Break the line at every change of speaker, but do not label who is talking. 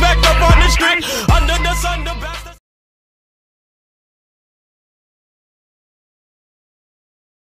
back up